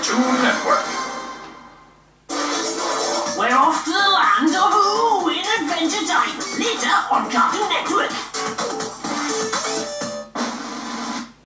Cartoon Network. We're off to the land of Ooh in Adventure Time. Later on Cartoon Network.